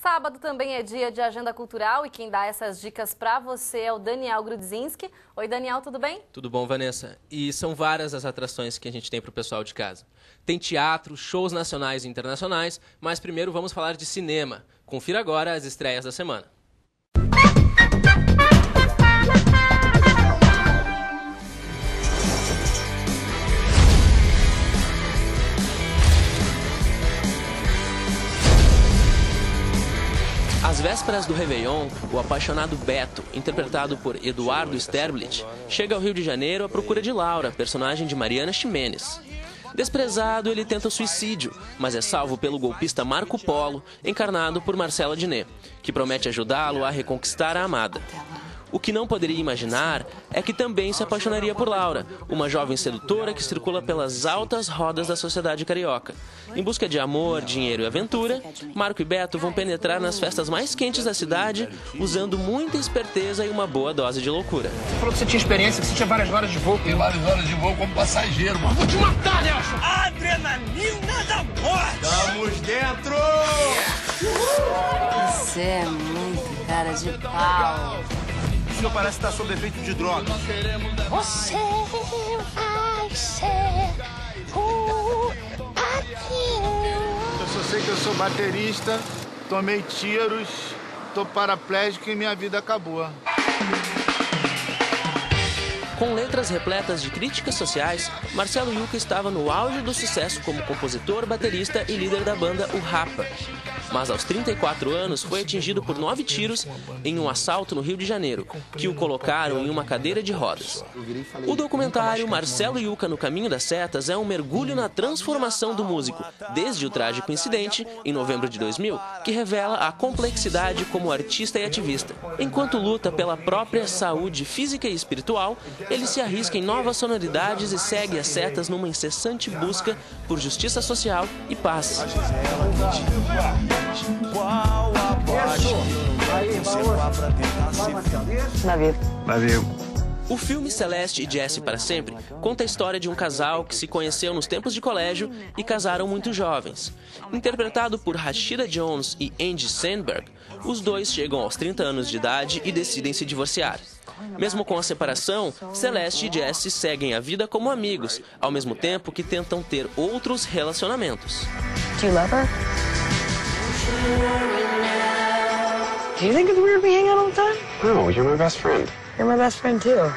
Sábado também é dia de agenda cultural e quem dá essas dicas para você é o Daniel Grudzinski. Oi, Daniel, tudo bem? Tudo bom, Vanessa? E são várias as atrações que a gente tem para o pessoal de casa. Tem teatro, shows nacionais e internacionais, mas primeiro vamos falar de cinema. Confira agora as estreias da semana. Às vésperas do Réveillon, o apaixonado Beto, interpretado por Eduardo Sterblit, chega ao Rio de Janeiro à procura de Laura, personagem de Mariana Ximenes. Desprezado, ele tenta o suicídio, mas é salvo pelo golpista Marco Polo, encarnado por Marcela Diné, que promete ajudá-lo a reconquistar a amada. O que não poderia imaginar é que também se apaixonaria por Laura, uma jovem sedutora que circula pelas altas rodas da sociedade carioca. Em busca de amor, dinheiro e aventura, Marco e Beto vão penetrar nas festas mais quentes da cidade, usando muita esperteza e uma boa dose de loucura. Você falou que você tinha experiência, que você tinha várias horas de voo. Tem várias horas de voo como passageiro, mano. Vou te matar, Nelson! Adrenalina da morte! Estamos dentro! Você é muito cara de pau. Senhor parece estar sob efeito de drogas. Você vai ser o. Eu só sei que eu sou baterista, tomei tiros, tô paraplégico e minha vida acabou. Com letras repletas de críticas sociais, Marcelo Yuca estava no auge do sucesso como compositor, baterista e líder da banda O Rapa. Mas aos 34 anos foi atingido por nove tiros em um assalto no Rio de Janeiro, que o colocaram em uma cadeira de rodas. O documentário Marcelo Yuca no Caminho das Setas é um mergulho na transformação do músico, desde o trágico incidente, em novembro de 2000, que revela a complexidade como artista e ativista. Enquanto luta pela própria saúde física e espiritual, ele se arrisca em novas sonoridades e segue as setas numa incessante busca por justiça social e paz. Valeu. O filme Celeste e Jesse para Sempre conta a história de um casal que se conheceu nos tempos de colégio e casaram muito jovens. Interpretado por Rashida Jones e Andy Sandberg, os dois chegam aos 30 anos de idade e decidem se divorciar. Mesmo com a separação, Celeste e Jesse seguem a vida como amigos, ao mesmo tempo que tentam ter outros relacionamentos. Do you love her? Do you think it's weird we hang out all the time? No, you're my best friend. You're my best friend too.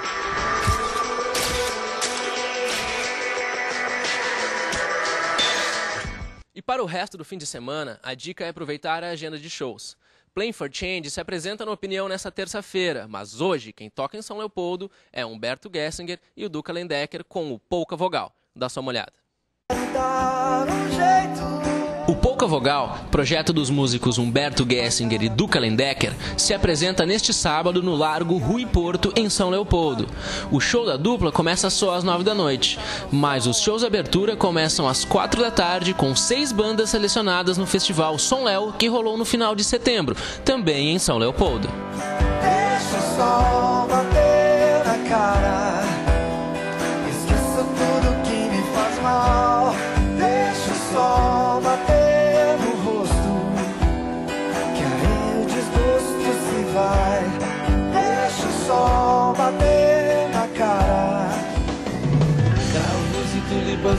E para o resto do fim de semana, a dica é aproveitar a agenda de shows. Playing for Change se apresenta no Opinião nessa terça-feira, mas hoje quem toca em São Leopoldo é Humberto Gessinger e o Duca Lendecker com o Polka Vogal. Dá só uma olhada. um jeito. Polka Vogal, projeto dos músicos Humberto Gessinger e Duca Lendecker, se apresenta neste sábado no Largo Rui Porto, em São Leopoldo. O show da dupla começa só às nove da noite, mas os shows de abertura começam às quatro da tarde com seis bandas selecionadas no festival Som Léo, que rolou no final de setembro, também em São Leopoldo. Deixa o sol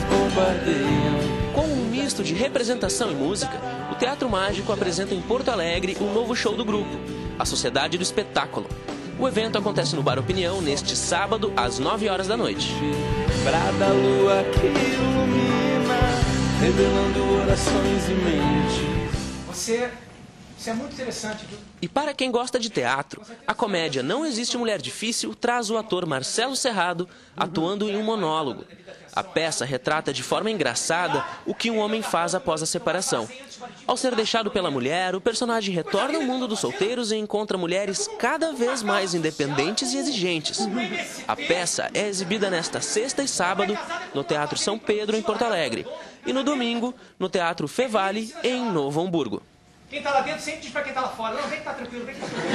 Bombardeiam. Com um misto de representação e música, o Teatro Mágico apresenta em Porto Alegre um novo show do grupo, a Sociedade do Espetáculo. O evento acontece no Bar Opinião neste sábado, às 9 horas da noite. Brada lua que ilumina, revelando orações e mentes. Você, você é muito interessante? E para quem gosta de teatro, a comédia Não Existe Mulher Difícil traz o ator Marcelo Serrado atuando em um monólogo. A peça retrata de forma engraçada o que um homem faz após a separação. Ao ser deixado pela mulher, o personagem retorna ao mundo dos solteiros e encontra mulheres cada vez mais independentes e exigentes. A peça é exibida nesta sexta e sábado no Teatro São Pedro, em Porto Alegre, e no domingo no Teatro Fevale, em Novo Hamburgo. Quem tá lá dentro sempre diz pra quem tá lá fora. Não, vem que tá tranquilo, vem que tá tranquilo.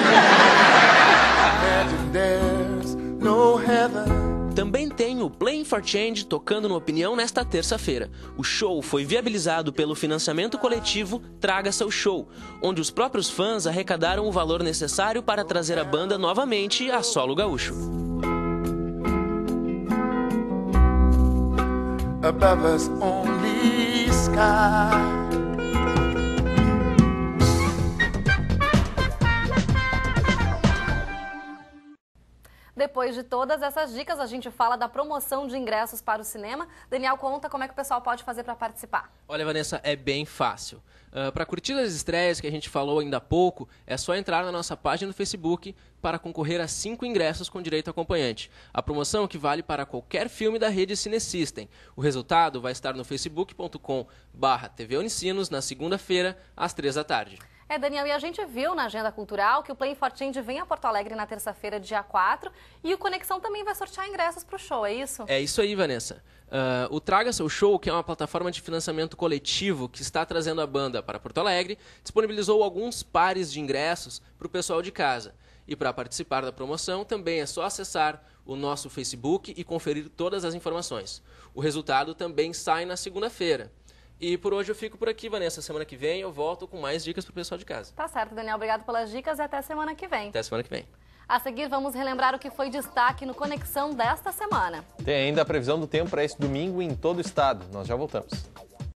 Imagine there's no heaven. Também tem o Playing for Change tocando no Opinião nesta terça-feira. O show foi viabilizado pelo financiamento coletivo Traga Seu Show, onde os próprios fãs arrecadaram o valor necessário para trazer a banda novamente a solo gaúcho. above us only sky. Depois de todas essas dicas, a gente fala da promoção de ingressos para o cinema. Daniel, conta como é que o pessoal pode fazer para participar. Olha, Vanessa, é bem fácil. Uh, para curtir as estreias que a gente falou ainda há pouco, é só entrar na nossa página no Facebook para concorrer a cinco ingressos com direito acompanhante. A promoção equivale para qualquer filme da rede Cinesystem. O resultado vai estar no facebook.com/barra TV Unicinos na segunda-feira, às três da tarde. É, Daniel, e a gente viu na agenda cultural que o Play for vem a Porto Alegre na terça-feira, dia 4, e o Conexão também vai sortear ingressos para o show, é isso? É isso aí, Vanessa. Uh, o Traga Seu Show, que é uma plataforma de financiamento coletivo que está trazendo a banda para Porto Alegre, disponibilizou alguns pares de ingressos para o pessoal de casa. E para participar da promoção também é só acessar o nosso Facebook e conferir todas as informações. O resultado também sai na segunda-feira. E por hoje eu fico por aqui, Vanessa. Semana que vem eu volto com mais dicas para o pessoal de casa. Tá certo, Daniel. Obrigado pelas dicas e até semana que vem. Até semana que vem. A seguir, vamos relembrar o que foi destaque no Conexão desta semana. Tem ainda a previsão do tempo para esse domingo em todo o estado. Nós já voltamos.